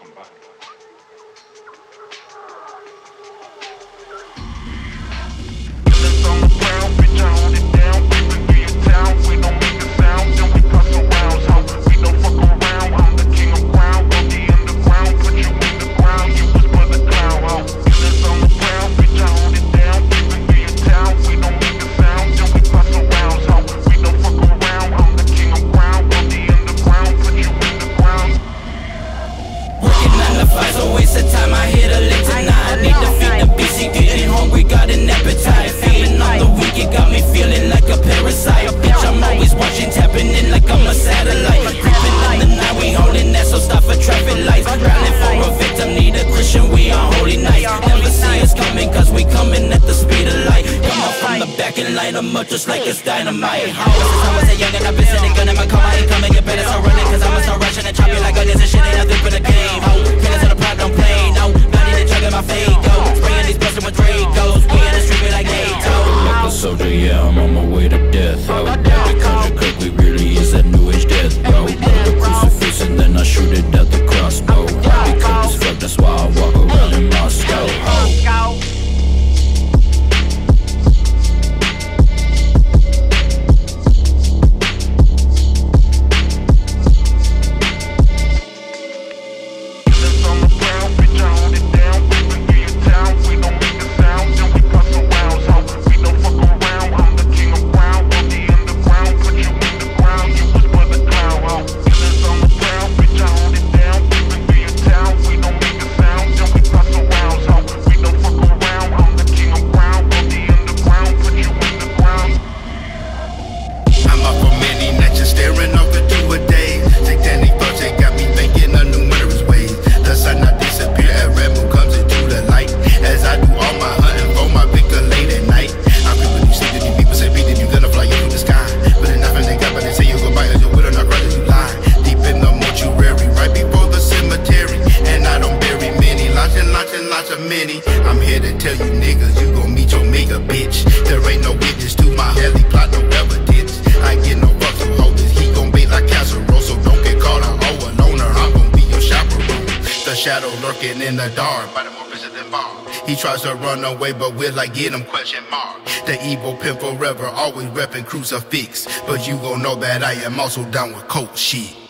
come back. Up just like it's dynamite. How since I was a young and I've been sitting gun in my car, I ain't coming, you better start running, cause I'ma start rushing and chop you like onions and shit ain't nothing but a game. Ho, killers on the pride don't play, no. Not even chugging my fade, go. Spraying these bustin' with Dracos. We in the street, we like NATO. Like a soldier, yeah, I'm on my way to death. How that because you cook, we really is that new age death, bro. Build a crucifix and then I shoot it at the crossbow. I become this fuck, that's why meet bitch. There ain't no witness to my heli plot, no evidence. I get no fucks from holders. He gon' be like casserole, so don't get caught a hoe oh, a loner. I'm gon' be your chaperone. The shadow lurking in the dark. He tries to run away, but we're like get him question mark. The evil pimp forever, always reppin' crucifix. But you gon' know that I am also down with cold shit.